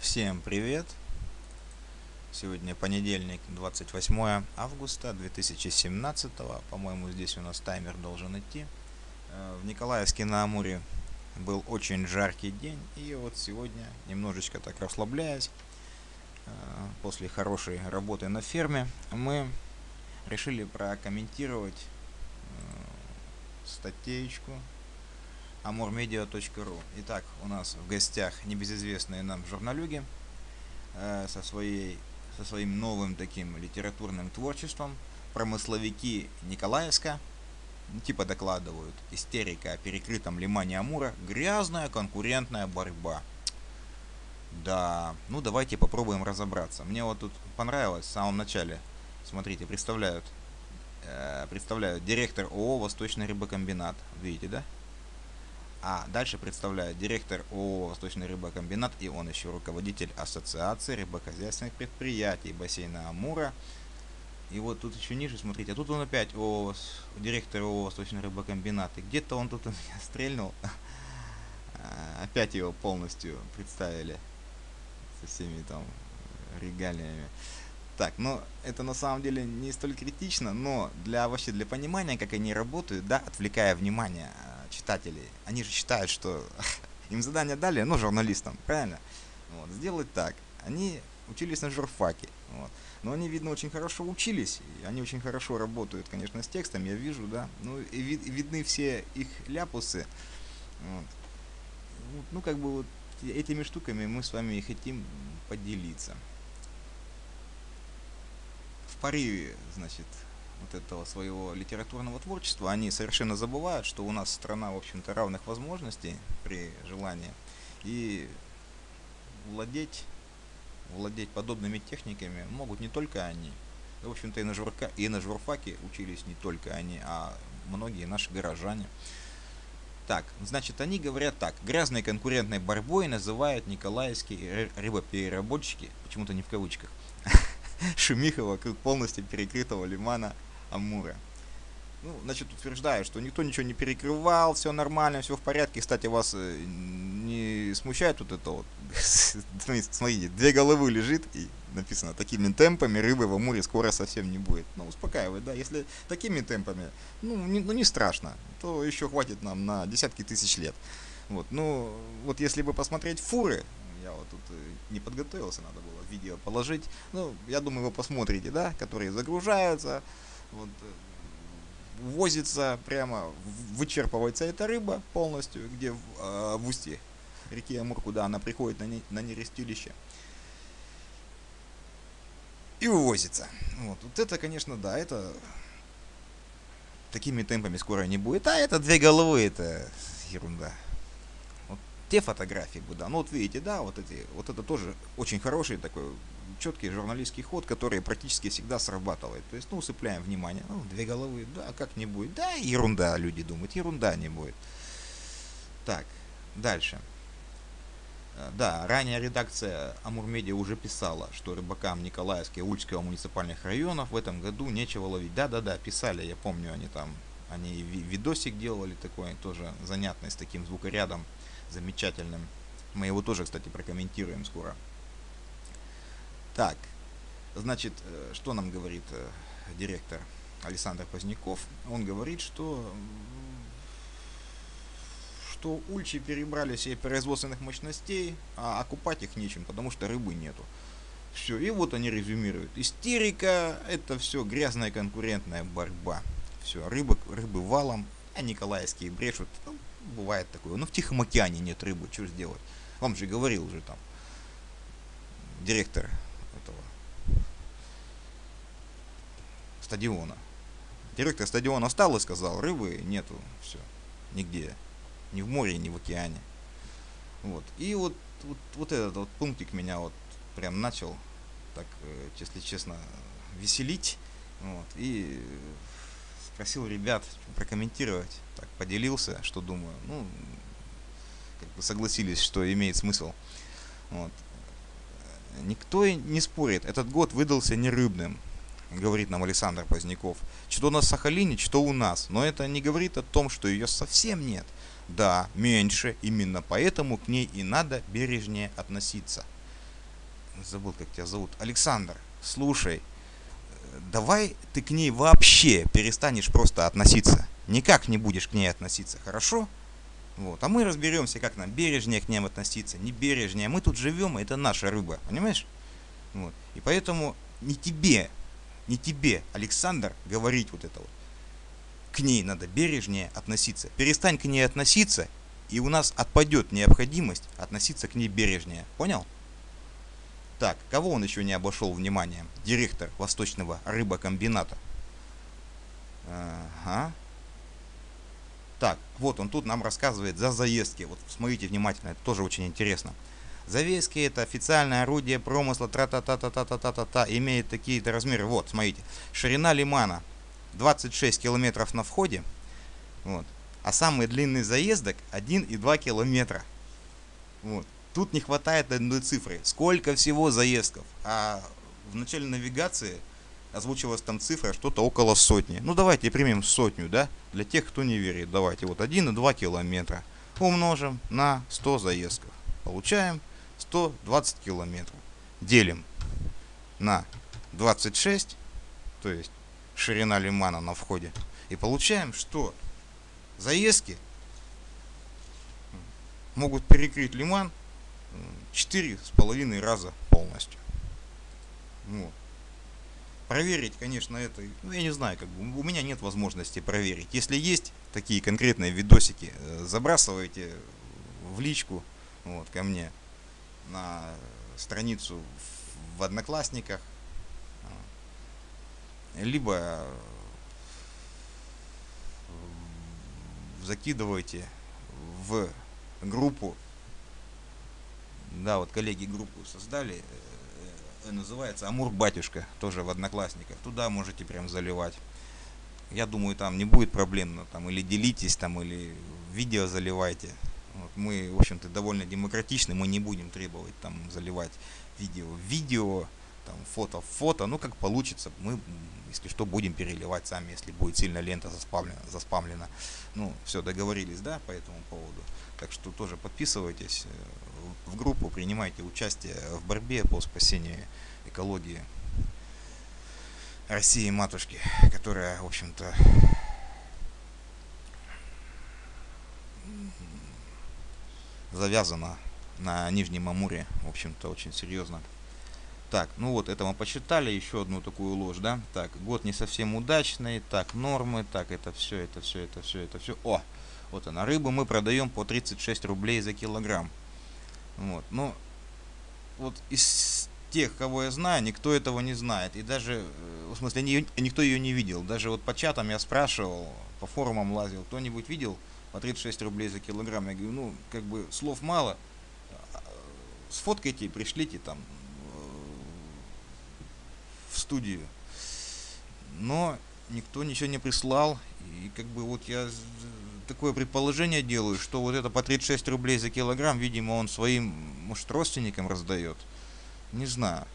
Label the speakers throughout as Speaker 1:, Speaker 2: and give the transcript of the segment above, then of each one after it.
Speaker 1: Всем привет! Сегодня понедельник, 28 августа 2017. По-моему, здесь у нас таймер должен идти. Э, в Николаевске на Амуре был очень жаркий день. И вот сегодня, немножечко так расслабляясь, э, после хорошей работы на ферме, мы решили прокомментировать э, статейку amormedia.ru. Итак, у нас в гостях небезызвестные нам журналюги э, со, своей, со своим новым таким литературным творчеством. Промысловики Николаевска типа докладывают. Истерика о перекрытом лимане Амура. Грязная конкурентная борьба. Да, ну давайте попробуем разобраться. Мне вот тут понравилось в самом начале. Смотрите, представляют, э, представляют директор ООО «Восточный рыбокомбинат». Видите, да? А дальше представляет директор ООО «Восточный рыбокомбинат» и он еще руководитель Ассоциации рыбохозяйственных предприятий бассейна Амура. И вот тут еще ниже, смотрите, а тут он опять ООО, директор ООО «Восточный рыбокомбинат». И где-то он тут меня стрельнул. А, опять его полностью представили со всеми там регалиями. Так, ну это на самом деле не столь критично, но для вообще для понимания, как они работают, да, отвлекая внимание читателей. Они же считают, что им задание дали, ну, журналистам, правильно? Вот, сделать так. Они учились на журфаке. Вот. Но они, видно, очень хорошо учились, и они очень хорошо работают, конечно, с текстом, я вижу, да. Ну, и, вид, видны все их ляпусы. Вот. Ну, как бы вот этими штуками мы с вами и хотим поделиться. В порыве, значит, вот этого своего литературного творчества, они совершенно забывают, что у нас страна, в общем-то, равных возможностей при желании. И владеть, владеть подобными техниками могут не только они. В общем-то, и на, журка, и на журфаке учились не только они, а многие наши горожане. Так, значит, они говорят так. Грязной конкурентной борьбой называют николаевские рыбопереработчики, почему-то не в кавычках, Шумихова вокруг полностью перекрытого лимана Амура. Ну, значит, утверждаю, что никто ничего не перекрывал, все нормально, все в порядке. Кстати, вас э, не смущает вот это вот? Смотрите, две головы лежит и написано, такими темпами рыбы в Амуре скоро совсем не будет. Ну, успокаивает, да, если такими темпами, ну, не, ну, не страшно, то еще хватит нам на десятки тысяч лет. Вот, ну, вот если бы посмотреть фуры, я вот тут э, не подготовился, надо было видео положить, ну, я думаю, вы посмотрите, да, которые загружаются, вот, э, возится прямо, вычерпывается эта рыба полностью, где в, э, в устье реки Амур, куда она приходит на, не, на нерестилище. И вывозится. Вот, вот это, конечно, да, это такими темпами скоро не будет. А это две головы, это ерунда. Вот те фотографии бы, да. Ну вот видите, да, вот эти, вот это тоже очень хороший такой четкий журналистский ход, который практически всегда срабатывает. То есть, ну, усыпляем внимание. Ну, две головы, да, как не будет. Да, ерунда, люди думают, ерунда не будет. Так, дальше. Э, да, ранее редакция Амурмедиа уже писала, что рыбакам Николаевского и Ульского муниципальных районов в этом году нечего ловить. Да-да-да, писали, я помню, они там, они видосик делали такой, тоже занятный, с таким звукорядом замечательным. Мы его тоже, кстати, прокомментируем скоро. Так, значит, э, что нам говорит э, директор Александр Поздняков? Он говорит, что что ульчи перебрали себе производственных мощностей, а окупать их нечем, потому что рыбы нету. Все, и вот они резюмируют. Истерика – это все грязная конкурентная борьба. Все, рыбы, рыбы валом, а николаевские брешут. Ну, бывает такое. Ну, в Тихом океане нет рыбы, что сделать? Вам же говорил же там директор стадиона. Директор стадиона встал и сказал, рыбы нету, все, нигде, ни в море, ни в океане. Вот. И вот, вот, вот этот вот пунктик меня вот прям начал, так, э, если честно, веселить. Вот. И спросил ребят прокомментировать, так, поделился, что думаю. Ну, как бы согласились, что имеет смысл. Вот. Никто не спорит, этот год выдался нерыбным говорит нам Александр Поздняков. Что на Сахалине, что у нас. Но это не говорит о том, что ее совсем нет. Да, меньше, именно поэтому к ней и надо бережнее относиться. забыл, как тебя зовут, Александр, слушай, давай ты к ней вообще перестанешь просто относиться. Никак не будешь к ней относиться, хорошо? Вот. А мы разберемся, как нам бережнее к ним относиться, не бережнее. Мы тут живем, и это наша рыба, понимаешь? Вот. И поэтому не тебе, не тебе, Александр, говорить вот это вот. К ней надо бережнее относиться. Перестань к ней относиться, и у нас отпадет необходимость относиться к ней бережнее. Понял? Так, кого он еще не обошел вниманием? Директор Восточного рыбокомбината. Ага. Так, вот он тут нам рассказывает за заездки. Вот смотрите внимательно, это тоже очень интересно. Завески это официальное орудие промысла, тра-та-та-та-та-та-та-та, имеет такие-то размеры. Вот, смотрите, ширина лимана 26 километров на входе, вот, а самый длинный заездок 1,2 километра. Вот. Тут не хватает одной цифры. Сколько всего заездков? А в начале навигации озвучивалась там цифра что-то около сотни. Ну давайте примем сотню, да? Для тех, кто не верит. Давайте вот 1,2 километра умножим на 100 заездков. Получаем 120 километров. Делим на 26, то есть ширина лимана на входе. И получаем, что заездки могут перекрыть лиман четыре с половиной раза полностью. Вот. Проверить, конечно, это, ну, я не знаю, как бы, у меня нет возможности проверить. Если есть такие конкретные видосики, э, забрасывайте в личку вот, ко мне на страницу в Одноклассниках, либо закидывайте в группу. Да, вот коллеги группу создали, э, э, называется Амур Батюшка, тоже в Одноклассниках. Туда можете прям заливать. Я думаю, там не будет проблем, но там или делитесь, там или видео заливайте. Вот мы, в общем-то, довольно демократичны, мы не будем требовать там заливать видео в видео, там фото в фото, ну как получится, мы, если что, будем переливать сами, если будет сильно лента заспамлена, заспамлена. Ну, все, договорились, да, по этому поводу. Так что тоже подписывайтесь э, в группу, принимайте участие в борьбе по спасению экологии России матушки, которая, в общем-то, завязана на Нижнем Амуре, в общем-то, очень серьезно. Так, ну вот, это мы посчитали, еще одну такую ложь, да? Так, год не совсем удачный, так, нормы, так, это все, это все, это все, это все. О, вот она, рыбу мы продаем по 36 рублей за килограмм. Вот, ну, вот из тех, кого я знаю, никто этого не знает. И даже, э, в смысле, никто ее не видел. Даже вот по чатам я спрашивал, по форумам лазил, кто-нибудь видел по 36 рублей за килограмм? Я говорю, ну, как бы слов мало, сфоткайте, пришлите там в студию. Но никто ничего не прислал. И как бы вот я такое предположение делаю, что вот это по 36 рублей за килограмм, видимо, он своим, может, родственникам раздает. Не знаю.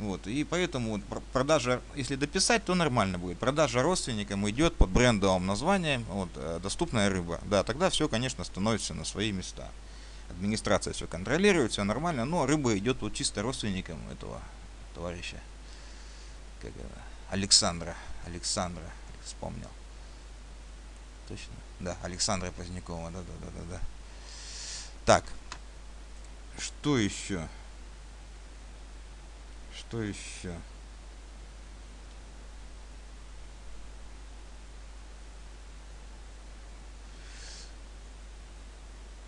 Speaker 1: Вот, и поэтому продажа, если дописать, то нормально будет. Продажа родственникам идет под брендовым названием, вот, э, доступная рыба. Да, тогда все, конечно, становится на свои места. Администрация все контролирует, все нормально, но рыба идет вот чисто родственникам этого товарища как Александра, Александра, вспомнил. Точно? Да, Александра Позднякова, да, да, да, да, да. Так, что еще? Что еще?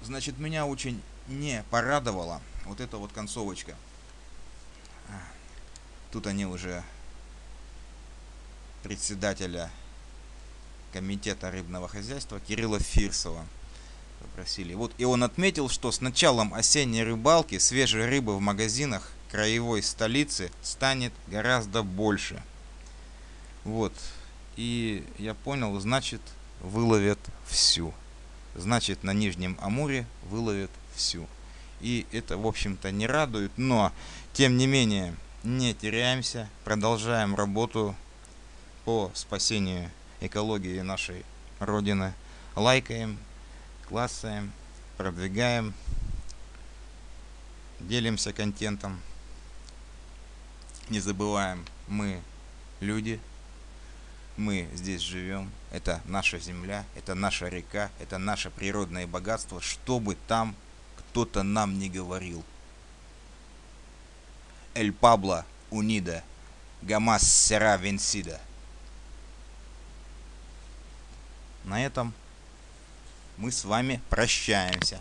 Speaker 1: Значит, меня очень не порадовала вот эта вот концовочка. Тут они уже председателя комитета рыбного хозяйства Кирилла Фирсова попросили. Вот и он отметил, что с началом осенней рыбалки свежей рыбы в магазинах краевой столицы станет гораздо больше. Вот. И я понял, значит, выловят всю. Значит, на Нижнем Амуре выловят всю. И это, в общем-то, не радует, но, тем не менее, не теряемся, продолжаем работу по спасению экологии нашей Родины. Лайкаем, классаем, продвигаем, делимся контентом. Не забываем, мы люди, мы здесь живем, это наша земля, это наша река, это наше природное богатство, что бы там кто-то нам не говорил. Эль Пабло Унида, Гамас Сера Венсида. На этом мы с вами прощаемся.